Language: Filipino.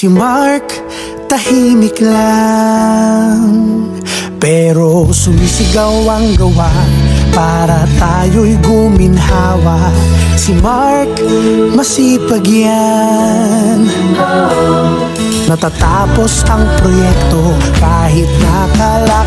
Si Mark, tahimik lang. Pero sumisigaw ang gawa Para tayo'y guminhawa. Si Mark, masipag yan. Natatapos ang proyekto kahit nakala